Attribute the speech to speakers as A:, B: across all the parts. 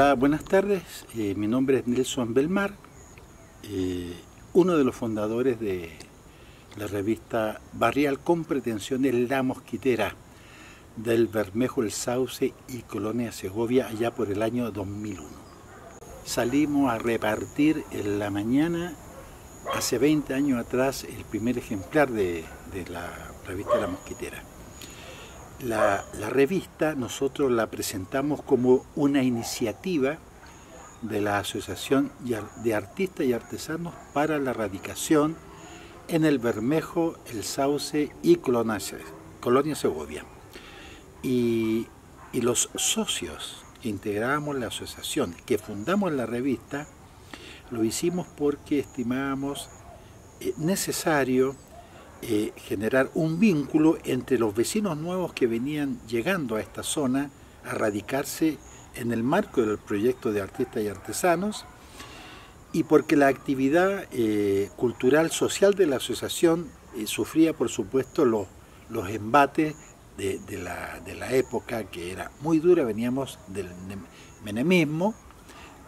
A: Hola, buenas tardes. Eh, mi nombre es Nelson Belmar, eh, uno de los fundadores de la revista Barrial con pretensiones La Mosquitera del Bermejo, El Sauce y Colonia Segovia allá por el año 2001. Salimos a repartir en la mañana, hace 20 años atrás, el primer ejemplar de, de la revista La Mosquitera. La, revista nosotros la presentamos como una iniciativa de la Asociación de Artistas y Artesanos para la Erradicación en el Bermejo, el Sauce y Colonia, Segovia. Y, los socios que integrábamos la asociación, que fundamos la revista, lo hicimos porque estimábamos eh, necesario eh, generar un vínculo entre los vecinos nuevos que venían llegando a esta zona a radicarse en el marco del proyecto de artistas y artesanos y porque la actividad eh, cultural social de la asociación eh, sufría por supuesto los, los embates de, la, de, la, época que era muy dura, veníamos del menemismo,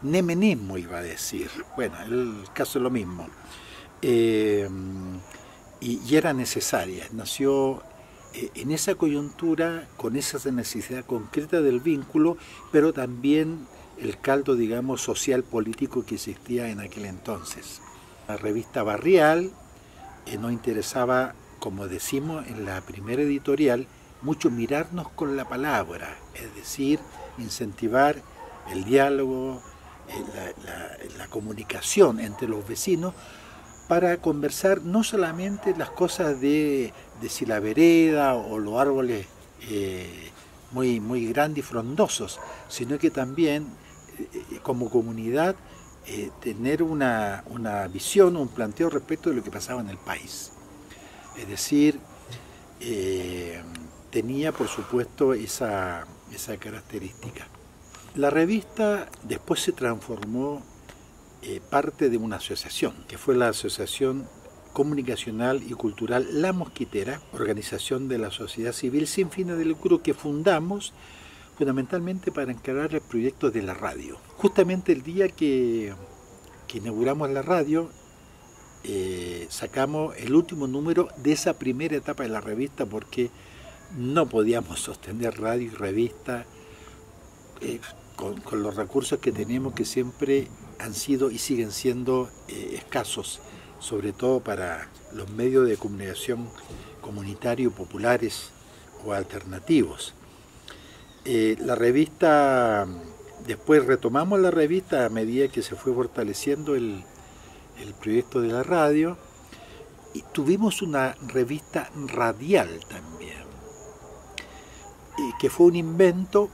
A: nemenismo iba a decir, bueno, el caso es lo mismo y, era necesaria. Nació eh, en esa coyuntura, con esa necesidad concreta del vínculo, pero también el caldo, digamos, social político que existía en aquel entonces. La revista Barrial eh, nos interesaba, como decimos en la primera editorial, mucho mirarnos con la palabra, es decir, incentivar el diálogo, eh, la comunicación entre los vecinos, para conversar no solamente las cosas de, si la vereda o los árboles eh, muy, muy grandes y frondosos, sino que también eh, como comunidad eh, tener una, visión, un planteo respecto de lo que pasaba en el país. Es decir, tenía por supuesto esa, esa característica. La revista después se transformó eh, parte de una asociación, que fue la Asociación Comunicacional y Cultural La Mosquitera, organización de la sociedad civil sin fines de lucro que fundamos fundamentalmente para encarar el proyecto de la radio. Justamente el día que, inauguramos la radio, eh, sacamos el último número de esa primera etapa de la revista porque no podíamos sostener radio y revista eh, con, con, los recursos que teníamos que siempre han sido y siguen siendo eh, escasos, sobre todo para los medios de comunicación comunitarios, populares o alternativos. Eh, la revista, después retomamos la revista a medida que se fue fortaleciendo el, proyecto de la radio y tuvimos una revista radial también, eh, que fue un invento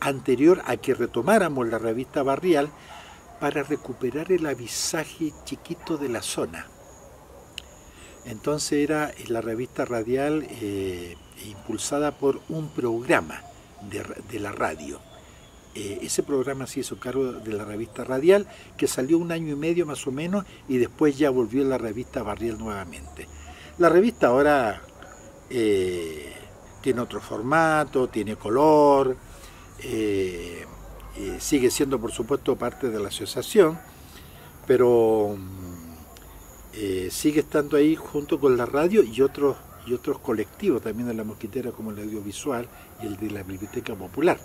A: anterior a que retomáramos la revista Barrial para recuperar el avisaje chiquito de la zona. Entonces era la revista radial eh, impulsada por un programa de, la radio. Eh, ese programa se hizo cargo de la revista radial, que salió un año y medio más o menos, y después ya volvió la revista Barrial nuevamente. La revista ahora tiene otro formato, tiene color, eh, sigue siendo por supuesto parte de la asociación, pero mm, eh, sigue estando ahí junto con la radio y otros, y otros colectivos también de la mosquitera como el audiovisual y el de la biblioteca popular.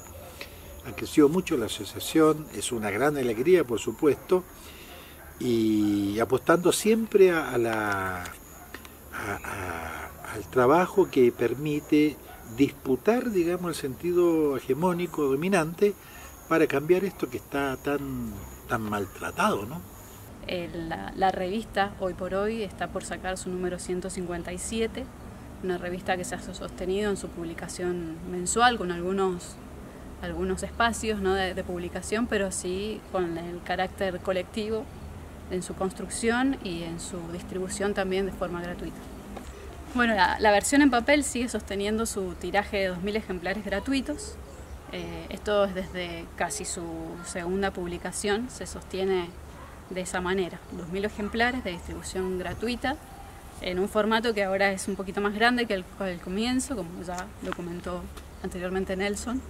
A: Ha crecido mucho la asociación, es una gran alegría por supuesto, y apostando siempre al trabajo que permite disputar, digamos, el sentido hegemónico dominante para cambiar esto que está tan, tan maltratado, ¿no?
B: La, revista hoy por hoy está por sacar su número 157, una revista que se ha sostenido en su publicación mensual con algunos, algunos espacios de, de publicación, pero sí con el carácter colectivo en su construcción y en su distribución también de forma gratuita. Bueno, la, versión en papel sigue sosteniendo su tiraje de 2.000 ejemplares gratuitos. Eh, esto es desde casi su segunda publicación, se sostiene de esa manera. 2.000 ejemplares de distribución gratuita en un formato que ahora es un poquito más grande que el, el comienzo, como ya lo comentó anteriormente Nelson.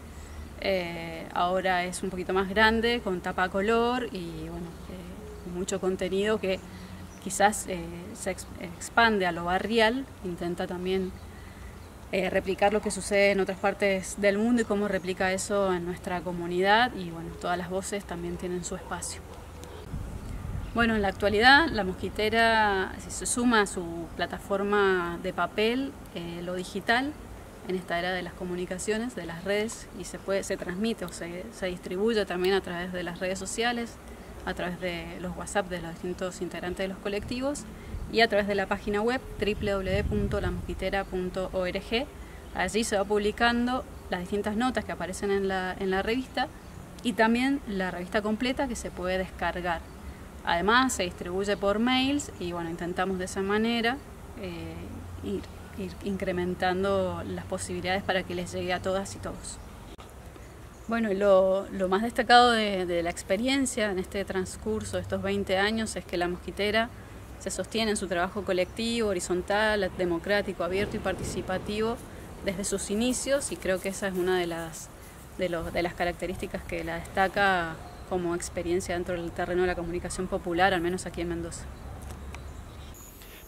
B: Eh, ahora es un poquito más grande, con tapa color y bueno, mucho contenido que quizás se expande a lo barrial, intenta también replicar lo que sucede en otras partes del mundo y cómo replica eso en nuestra comunidad y bueno, todas las voces también tienen su espacio. Bueno, en la actualidad la mosquitera se suma a su plataforma de papel, eh, lo digital, en esta era de las comunicaciones, de las redes, y se, puede, se transmite o se, se distribuye también a través de las redes sociales, a través de los WhatsApp de los distintos integrantes de los colectivos y a través de la página web www.lamosquitera.org. Allí se va publicando las distintas notas que aparecen en la, en la revista y también la revista completa que se puede descargar. Además se distribuye por mails y bueno, intentamos de esa manera eh, ir, incrementando las posibilidades para que les llegue a todas y todos. Bueno, lo, más destacado de, de, la experiencia en este transcurso de estos 20 años es que la mosquitera se sostiene en su trabajo colectivo, horizontal, democrático, abierto y participativo desde sus inicios y creo que esa es una de las, de, los, de las características que la destaca como experiencia dentro del terreno de la comunicación popular, al menos aquí en Mendoza.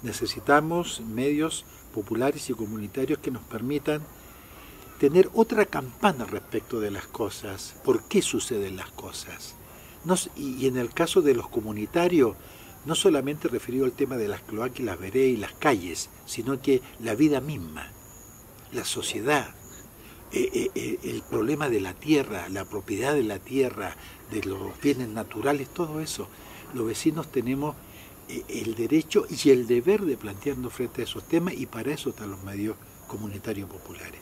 A: Necesitamos medios populares y comunitarios que nos permitan tener otra campana respecto de las cosas, por qué suceden las cosas. y, en el caso de los comunitarios, no solamente referido al tema de las cloacas, las veredas y las calles, sino que la vida misma, la sociedad, eh, eh, eh, el problema de la tierra, la propiedad de la tierra, de los bienes naturales, todo eso. Los vecinos tenemos el derecho y el deber de plantearnos frente a esos temas y para eso están los medios comunitarios populares.